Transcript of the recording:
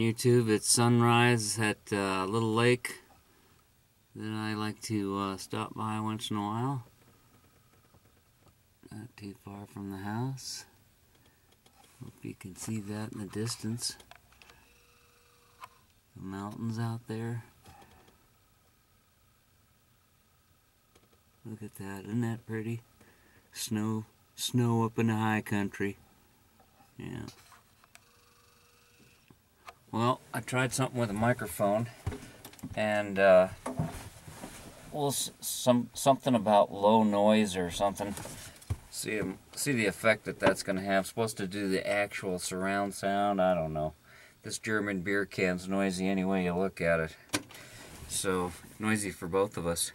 YouTube. It's sunrise at uh, a little lake that I like to uh, stop by once in a while. Not too far from the house. Hope you can see that in the distance. The mountains out there. Look at that, isn't that pretty? Snow, snow up in the high country. Yeah. Well, I tried something with a microphone, and uh, well, some something about low noise or something. See, um, see the effect that that's going to have. supposed to do the actual surround sound. I don't know. This German beer can's noisy any way you look at it. So noisy for both of us.